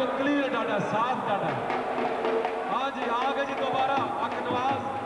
clear data साफ़ data हाँ जी आ गए जी दोबारा अक नवाज़